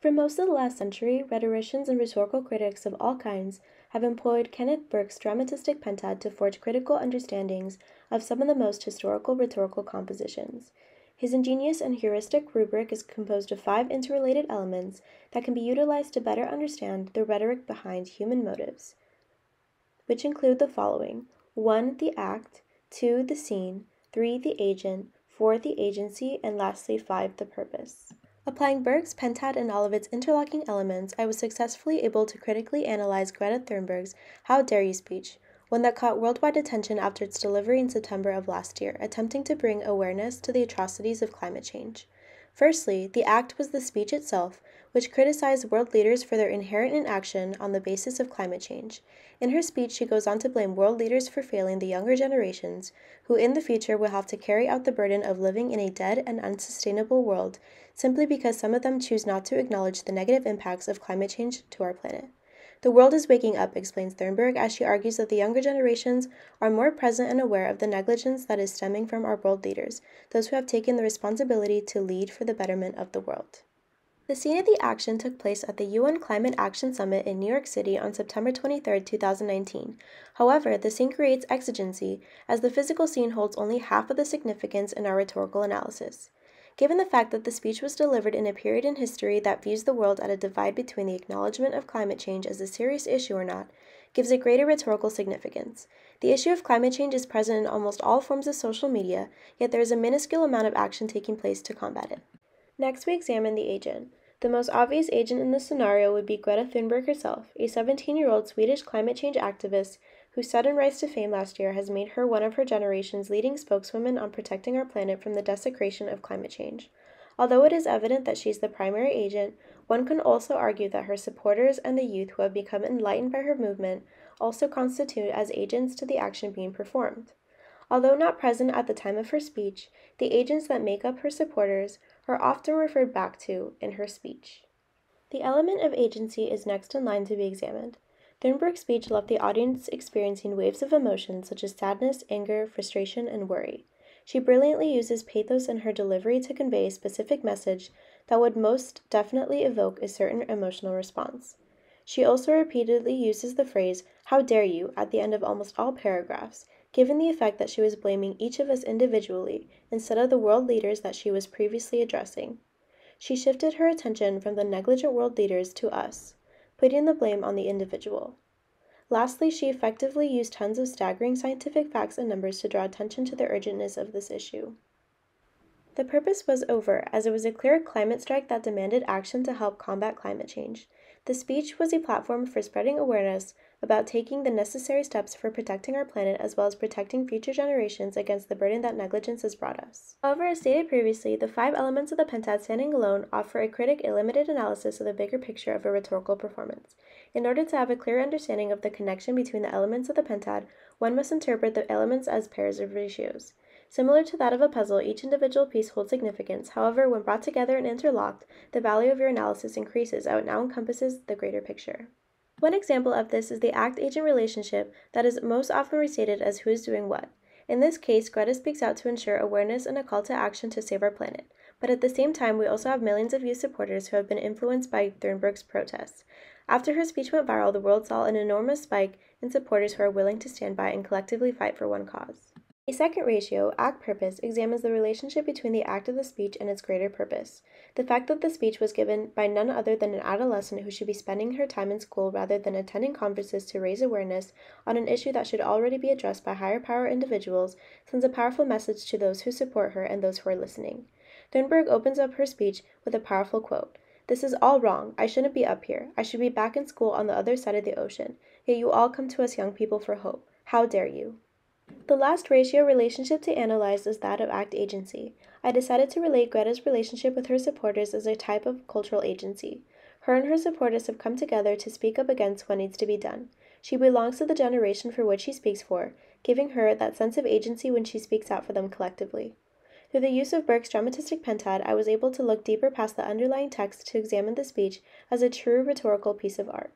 For most of the last century, rhetoricians and rhetorical critics of all kinds have employed Kenneth Burke's dramatistic pentad to forge critical understandings of some of the most historical rhetorical compositions. His ingenious and heuristic rubric is composed of five interrelated elements that can be utilized to better understand the rhetoric behind human motives, which include the following 1. The act, 2. The scene, 3. The agent, 4. The agency, and lastly 5. The purpose. Applying Burke's pentad and all of its interlocking elements, I was successfully able to critically analyze Greta Thunberg's How Dare You speech, one that caught worldwide attention after its delivery in September of last year, attempting to bring awareness to the atrocities of climate change. Firstly, the act was the speech itself, which criticized world leaders for their inherent inaction on the basis of climate change. In her speech, she goes on to blame world leaders for failing the younger generations, who in the future will have to carry out the burden of living in a dead and unsustainable world simply because some of them choose not to acknowledge the negative impacts of climate change to our planet. The world is waking up, explains Thunberg, as she argues that the younger generations are more present and aware of the negligence that is stemming from our world leaders, those who have taken the responsibility to lead for the betterment of the world. The scene of the action took place at the UN Climate Action Summit in New York City on September 23, 2019. However, the scene creates exigency, as the physical scene holds only half of the significance in our rhetorical analysis. Given the fact that the speech was delivered in a period in history that views the world at a divide between the acknowledgement of climate change as a serious issue or not, gives it greater rhetorical significance. The issue of climate change is present in almost all forms of social media, yet there is a minuscule amount of action taking place to combat it. Next, we examine the agent. The most obvious agent in this scenario would be Greta Thunberg herself, a 17 year old Swedish climate change activist whose sudden rise to fame last year has made her one of her generation's leading spokeswomen on protecting our planet from the desecration of climate change. Although it is evident that she's the primary agent, one can also argue that her supporters and the youth who have become enlightened by her movement also constitute as agents to the action being performed. Although not present at the time of her speech, the agents that make up her supporters are often referred back to in her speech. The element of agency is next in line to be examined. Thunberg's speech left the audience experiencing waves of emotion such as sadness, anger, frustration, and worry. She brilliantly uses pathos in her delivery to convey a specific message that would most definitely evoke a certain emotional response. She also repeatedly uses the phrase, How dare you, at the end of almost all paragraphs, given the effect that she was blaming each of us individually instead of the world leaders that she was previously addressing. She shifted her attention from the negligent world leaders to us putting the blame on the individual. Lastly, she effectively used tons of staggering scientific facts and numbers to draw attention to the urgentness of this issue. The purpose was over, as it was a clear climate strike that demanded action to help combat climate change. The speech was a platform for spreading awareness about taking the necessary steps for protecting our planet as well as protecting future generations against the burden that negligence has brought us. However, as stated previously, the five elements of the pentad standing alone offer a critic a limited analysis of the bigger picture of a rhetorical performance. In order to have a clear understanding of the connection between the elements of the pentad, one must interpret the elements as pairs of ratios. Similar to that of a puzzle, each individual piece holds significance. However, when brought together and interlocked, the value of your analysis increases as it now encompasses the greater picture. One example of this is the act agent relationship that is most often restated as who is doing what. In this case, Greta speaks out to ensure awareness and a call to action to save our planet. But at the same time, we also have millions of youth supporters who have been influenced by Thunberg's protests. After her speech went viral, the world saw an enormous spike in supporters who are willing to stand by and collectively fight for one cause. A second ratio, act purpose, examines the relationship between the act of the speech and its greater purpose. The fact that the speech was given by none other than an adolescent who should be spending her time in school rather than attending conferences to raise awareness on an issue that should already be addressed by higher power individuals sends a powerful message to those who support her and those who are listening. Thunberg opens up her speech with a powerful quote. This is all wrong. I shouldn't be up here. I should be back in school on the other side of the ocean. Yet you all come to us young people for hope. How dare you? The last ratio relationship to analyze is that of act agency. I decided to relate Greta's relationship with her supporters as a type of cultural agency. Her and her supporters have come together to speak up against what needs to be done. She belongs to the generation for which she speaks for, giving her that sense of agency when she speaks out for them collectively. Through the use of Burke's dramatistic pentad, I was able to look deeper past the underlying text to examine the speech as a true rhetorical piece of art.